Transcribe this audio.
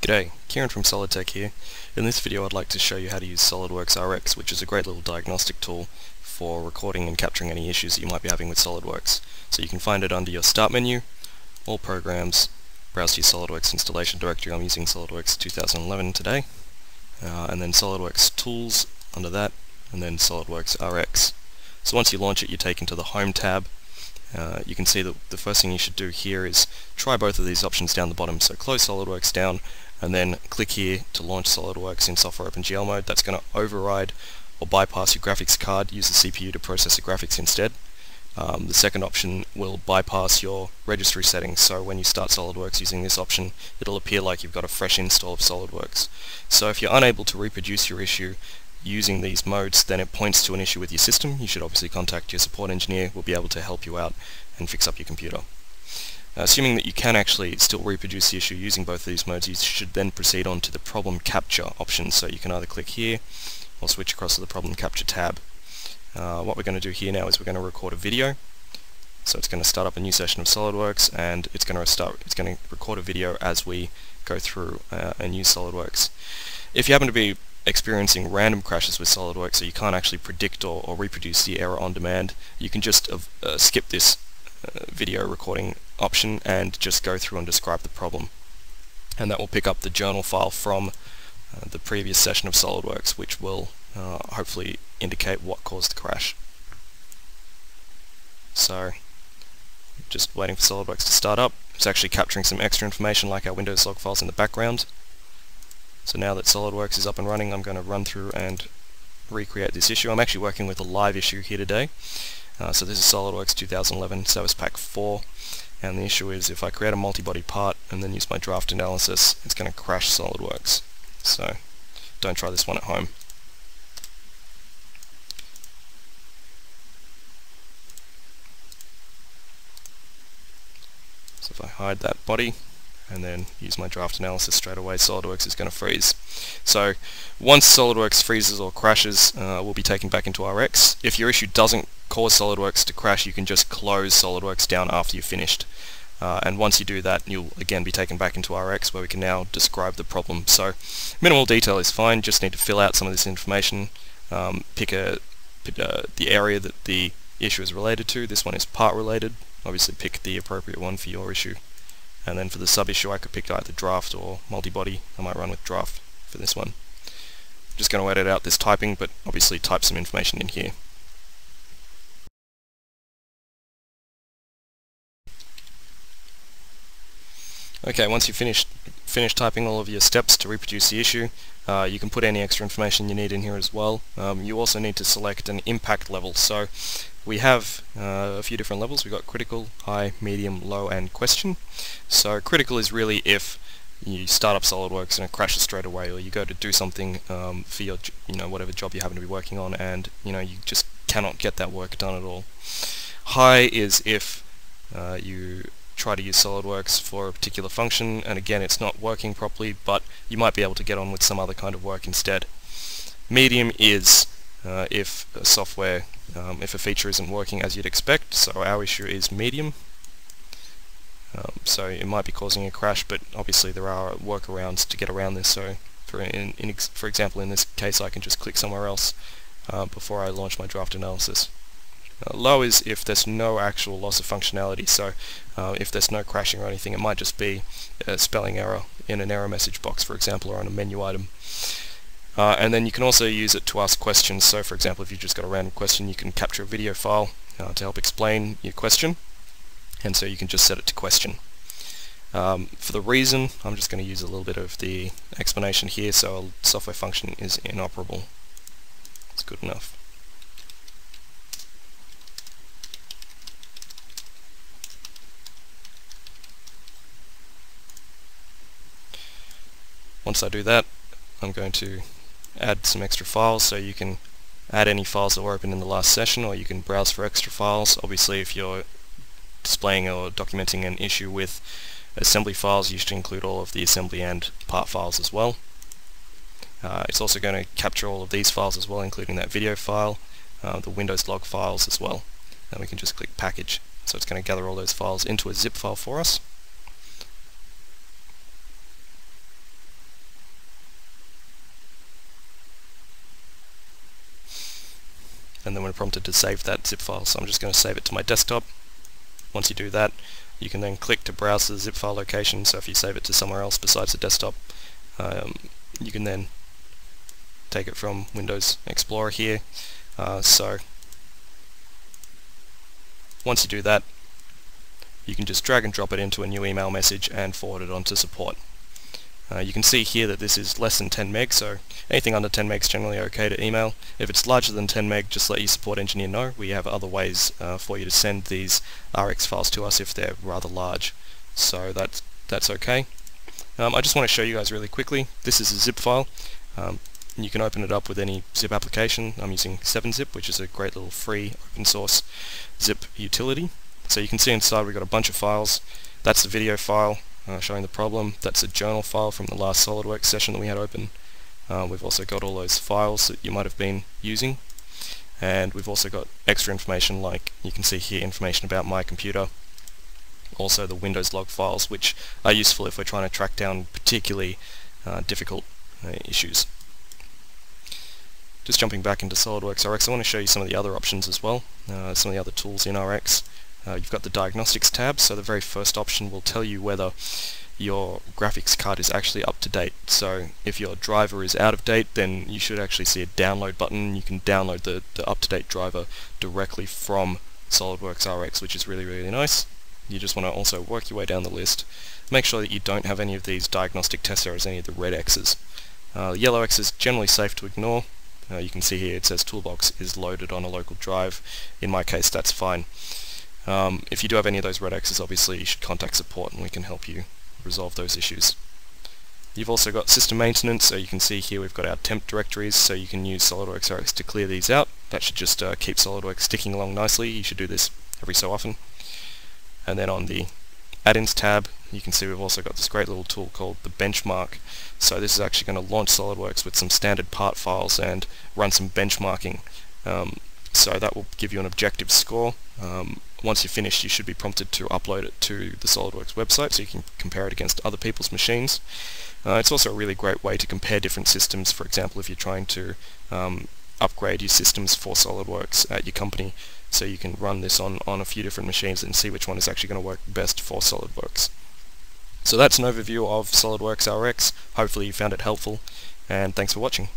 G'day, Kieran from Solidtec here. In this video I'd like to show you how to use SolidWorks RX, which is a great little diagnostic tool for recording and capturing any issues that you might be having with SolidWorks. So you can find it under your Start menu, All Programs, browse to your SolidWorks installation directory. I'm using SolidWorks 2011 today. Uh, and then SolidWorks Tools under that, and then SolidWorks RX. So once you launch it, you're taken to the Home tab, uh, you can see that the first thing you should do here is try both of these options down the bottom. So close SOLIDWORKS down and then click here to launch SOLIDWORKS in Software OpenGL mode. That's going to override or bypass your graphics card, use the CPU to process the graphics instead. Um, the second option will bypass your registry settings, so when you start SOLIDWORKS using this option, it'll appear like you've got a fresh install of SOLIDWORKS. So if you're unable to reproduce your issue using these modes, then it points to an issue with your system. You should obviously contact your support engineer, we'll be able to help you out and fix up your computer. Uh, assuming that you can actually still reproduce the issue using both of these modes, you should then proceed on to the problem capture option. So you can either click here or switch across to the problem capture tab. Uh, what we're going to do here now is we're going to record a video. So it's going to start up a new session of SolidWorks and it's going to start it's going to record a video as we go through uh, and use SolidWorks. If you happen to be experiencing random crashes with SolidWorks so you can't actually predict or, or reproduce the error on demand, you can just uh, uh, skip this uh, video recording option and just go through and describe the problem. And that will pick up the journal file from uh, the previous session of SolidWorks which will uh, hopefully indicate what caused the crash. So, just waiting for SolidWorks to start up. It's actually capturing some extra information like our Windows log files in the background. So now that SOLIDWORKS is up and running, I'm going to run through and recreate this issue. I'm actually working with a live issue here today. Uh, so this is SOLIDWORKS 2011 Service Pack 4 and the issue is if I create a multi-body part and then use my draft analysis it's going to crash SOLIDWORKS. So don't try this one at home. So if I hide that body and then use my draft analysis straight away, SOLIDWORKS is going to freeze. So once SOLIDWORKS freezes or crashes, uh, we'll be taken back into RX. If your issue doesn't cause SOLIDWORKS to crash, you can just close SOLIDWORKS down after you've finished. Uh, and once you do that, you'll again be taken back into RX where we can now describe the problem. So minimal detail is fine, just need to fill out some of this information, um, pick, a, a, the area that the issue is related to. This one is part related. Obviously pick the appropriate one for your issue. And then for the sub-issue I could pick either draft or multi-body. I might run with draft for this one. I'm just going to edit out this typing, but obviously type some information in here. Okay, once you've finished, finished typing all of your steps to reproduce the issue, uh, you can put any extra information you need in here as well. Um, you also need to select an impact level. So we have uh, a few different levels. We've got critical, high, medium, low, and question. So critical is really if you start up SolidWorks and it crashes straight away, or you go to do something um, for your, you know, whatever job you happen to be working on, and you know you just cannot get that work done at all. High is if uh, you try to use SolidWorks for a particular function, and again it's not working properly, but you might be able to get on with some other kind of work instead. Medium is uh, if software, um, if a feature isn't working as you'd expect, so our issue is medium. Um, so it might be causing a crash, but obviously there are workarounds to get around this. So for, in, in ex for example, in this case, I can just click somewhere else uh, before I launch my draft analysis. Uh, low is if there's no actual loss of functionality, so uh, if there's no crashing or anything, it might just be a spelling error in an error message box, for example, or on a menu item. Uh, and then you can also use it to ask questions. So for example, if you've just got a random question, you can capture a video file uh, to help explain your question. And so you can just set it to question. Um, for the reason, I'm just going to use a little bit of the explanation here. So a software function is inoperable. It's good enough. Once I do that, I'm going to add some extra files so you can add any files that were open in the last session or you can browse for extra files. Obviously if you're displaying or documenting an issue with assembly files you should include all of the assembly and part files as well. Uh, it's also going to capture all of these files as well including that video file, uh, the Windows log files as well. And we can just click package. So it's going to gather all those files into a zip file for us. We're prompted to save that zip file. So I'm just going to save it to my desktop. Once you do that, you can then click to browse the zip file location. So if you save it to somewhere else besides the desktop, um, you can then take it from Windows Explorer here. Uh, so once you do that, you can just drag and drop it into a new email message and forward it on to support. Uh, you can see here that this is less than 10 meg, so anything under 10 meg is generally okay to email. If it's larger than 10 meg, just let your support engineer know. We have other ways uh, for you to send these RX files to us if they're rather large. So that's, that's okay. Um, I just want to show you guys really quickly. This is a zip file. Um, you can open it up with any zip application. I'm using 7-zip, which is a great little free open source zip utility. So you can see inside we've got a bunch of files. That's the video file uh, showing the problem. That's a journal file from the last SOLIDWORKS session that we had open. Uh, we've also got all those files that you might have been using. And we've also got extra information like you can see here information about my computer. Also the Windows log files which are useful if we're trying to track down particularly uh, difficult uh, issues. Just jumping back into SOLIDWORKS RX, I want to show you some of the other options as well, uh, some of the other tools in RX. Uh, you've got the diagnostics tab, so the very first option will tell you whether your graphics card is actually up to date. So if your driver is out of date, then you should actually see a download button. You can download the, the up-to-date driver directly from SOLIDWORKS RX, which is really, really nice. You just want to also work your way down the list. Make sure that you don't have any of these diagnostic test errors, any of the red X's. Uh, the yellow X is generally safe to ignore. Uh, you can see here it says toolbox is loaded on a local drive. In my case that's fine. Um, if you do have any of those red X's, obviously you should contact support and we can help you resolve those issues. You've also got system maintenance, so you can see here we've got our temp directories, so you can use SOLIDWORKS RX to clear these out. That should just uh, keep SOLIDWORKS ticking along nicely. You should do this every so often. And then on the add-ins tab, you can see we've also got this great little tool called the benchmark. So this is actually going to launch SOLIDWORKS with some standard part files and run some benchmarking. Um, so that will give you an objective score. Um, once you're finished, you should be prompted to upload it to the SOLIDWORKS website so you can compare it against other people's machines. Uh, it's also a really great way to compare different systems. For example, if you're trying to um, upgrade your systems for SOLIDWORKS at your company, so you can run this on, on a few different machines and see which one is actually going to work best for SOLIDWORKS. So that's an overview of SOLIDWORKS RX. Hopefully you found it helpful, and thanks for watching.